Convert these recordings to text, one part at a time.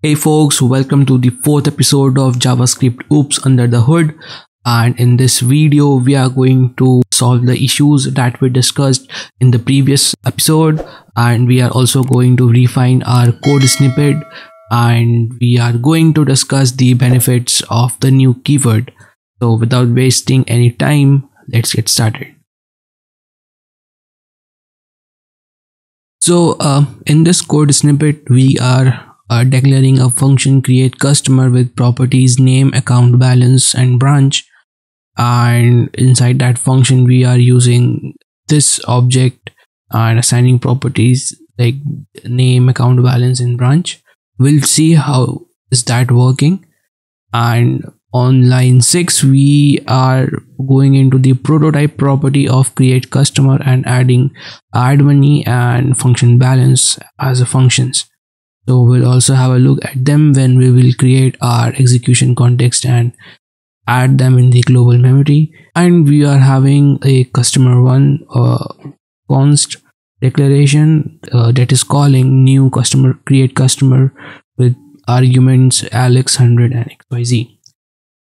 Hey folks, welcome to the fourth episode of JavaScript Oops Under the Hood. And in this video, we are going to solve the issues that we discussed in the previous episode. And we are also going to refine our code snippet. And we are going to discuss the benefits of the new keyword. So without wasting any time, let's get started. So uh, in this code snippet, we are declaring a function create customer with properties name account balance and branch. And inside that function we are using this object and assigning properties like name account balance and branch. We'll see how is that working. And on line 6 we are going into the prototype property of create customer and adding add money and function balance as a functions so we'll also have a look at them when we will create our execution context and add them in the global memory. And we are having a customer one uh, const declaration uh, that is calling new customer create customer with arguments alex 100 and xyz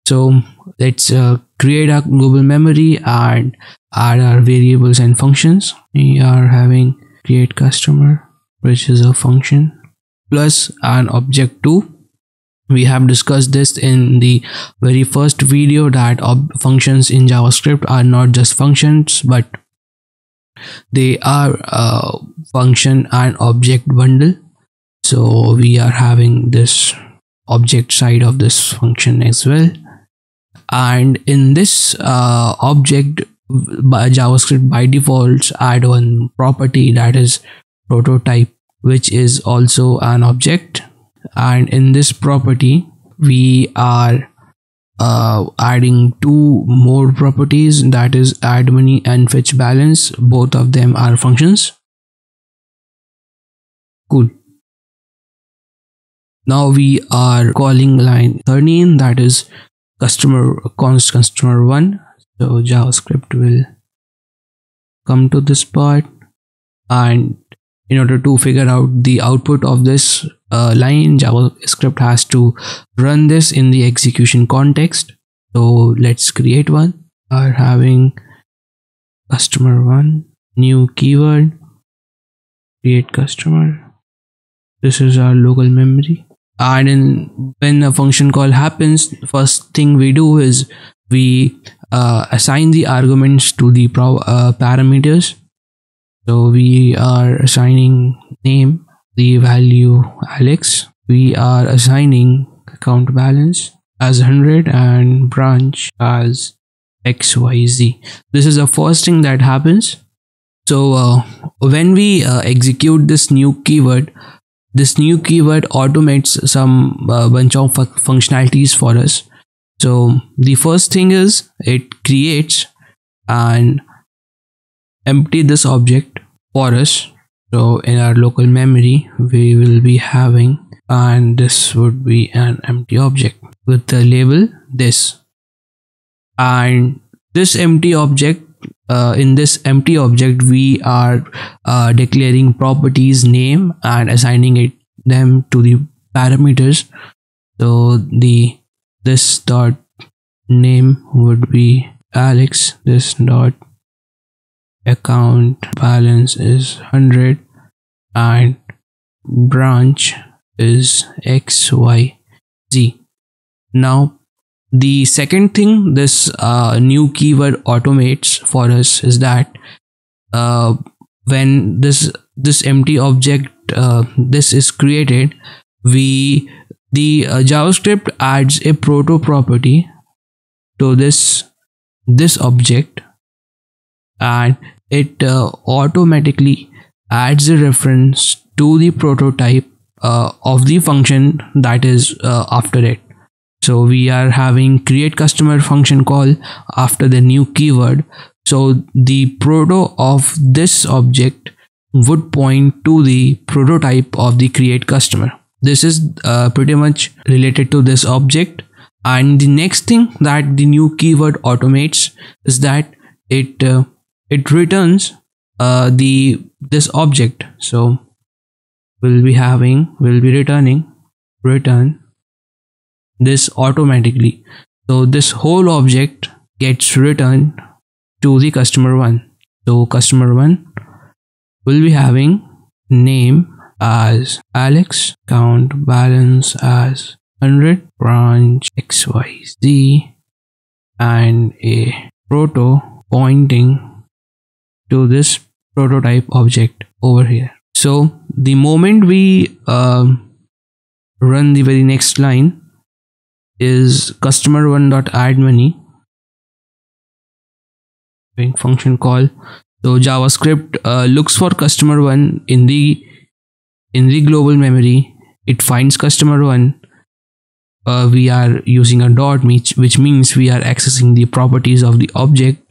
so let's uh, create a global memory and add our variables and functions. We are having create customer which is a function plus an object 2 we have discussed this in the very first video that functions in javascript are not just functions but they are a function and object bundle. So we are having this object side of this function as well. And in this uh, object by javascript by default add one property that is prototype which is also an object. And in this property we are uh, adding two more properties. That is add money and fetch balance. Both of them are functions. Cool. Now we are calling line 13 that is customer const customer one. So javascript will come to this part. And in order to figure out the output of this uh, line javascript has to run this in the execution context. So let's create one. Are having customer one new keyword. Create customer. This is our local memory. And in, when a function call happens first thing we do is we uh, assign the arguments to the uh, parameters so we are assigning name the value alex we are assigning account balance as 100 and branch as xyz this is the first thing that happens. So uh, when we uh, execute this new keyword this new keyword automates some uh, bunch of functionalities for us. So the first thing is it creates and empty this object for us. So in our local memory we will be having and this would be an empty object. With the label this. And this empty object uh, in this empty object we are uh, declaring properties name and assigning it them to the parameters. So the this dot name would be alex this dot account balance is 100 and branch is xyz now the second thing this uh, new keyword automates for us is that uh, when this this empty object uh, this is created we the uh, javascript adds a proto property to this this object and it uh, automatically adds a reference to the prototype uh, of the function that is uh, after it. So we are having create customer function call after the new keyword. So the proto of this object would point to the prototype of the create customer. This is uh, pretty much related to this object. And the next thing that the new keyword automates is that it uh, it returns uh, the this object. So we'll be having we'll be returning return this automatically. So this whole object gets returned to the customer one. So customer one will be having name as alex count balance as 100 branch xyz and a proto pointing to this prototype object over here. So the moment we um, run the very next line is customer one dot add money. Function call. So javascript uh, looks for customer one in the in the global memory. It finds customer one. Uh, we are using a dot which, which means we are accessing the properties of the object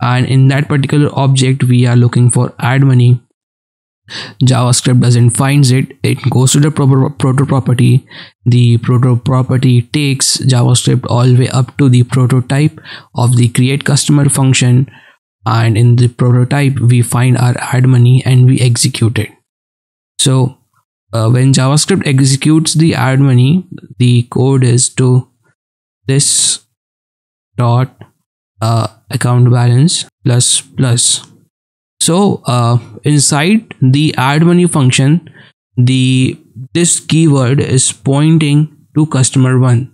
and in that particular object we are looking for add money. Javascript doesn't finds it. It goes to the proto property. The proto property takes javascript all the way up to the prototype of the create customer function. And in the prototype we find our add money and we execute it. So uh, when javascript executes the add money the code is to this dot uh, account balance plus plus. So uh, inside the add money function the this keyword is pointing to customer one.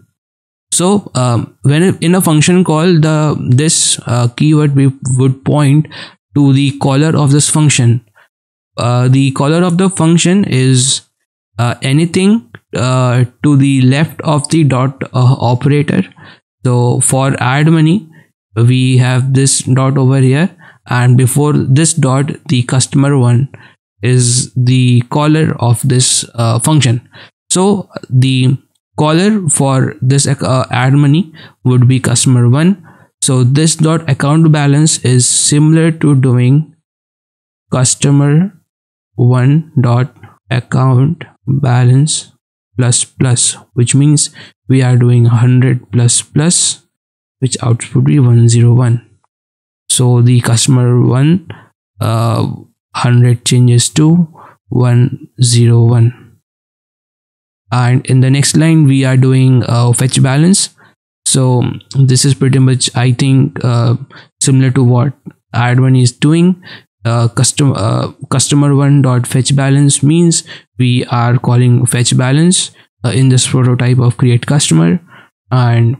So um, when in a function call the this uh, keyword we would point to the caller of this function. Uh, the caller of the function is uh, anything uh, to the left of the dot uh, operator. So for add money we have this dot over here and before this dot the customer one is the caller of this uh, function. So the caller for this uh, add money would be customer one. So this dot account balance is similar to doing customer one dot account balance plus plus which means we are doing 100 plus plus which output would be 101 so the customer one uh, 100 changes to 101 and in the next line we are doing uh, fetch balance. So this is pretty much i think uh, similar to what add one is doing. Uh, custom uh, customer one dot fetch balance means we are calling fetch balance uh, in this prototype of create customer. And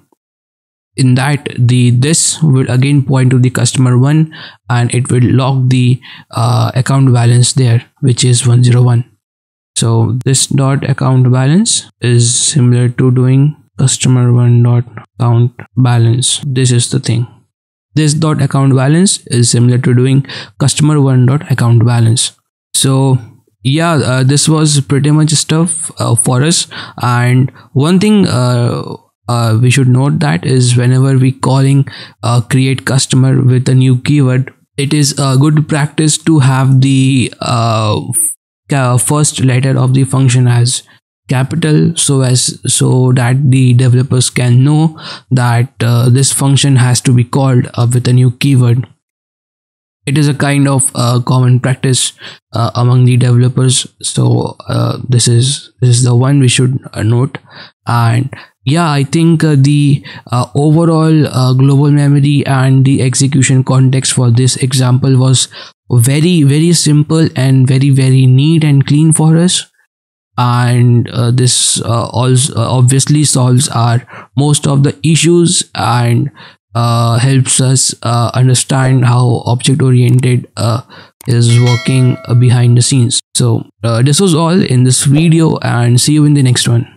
in that the this will again point to the customer one and it will log the uh, account balance there which is 101 so this dot account balance is similar to doing customer one dot account balance. This is the thing. This dot account balance is similar to doing customer one dot account balance. So yeah uh, this was pretty much stuff uh, for us. And one thing uh, uh, we should note that is whenever we calling uh, create customer with a new keyword it is a good practice to have the uh, first letter of the function as capital so as so that the developers can know that uh, this function has to be called uh, with a new keyword. It is a kind of uh, common practice uh, among the developers. So uh, this is this is the one we should note. And yeah i think uh, the uh, overall uh, global memory and the execution context for this example was very very simple and very very neat and clean for us. And uh, this uh, also uh, obviously solves our most of the issues and helps us understand how object oriented is working behind the scenes. So this was all in this video and see you in the next one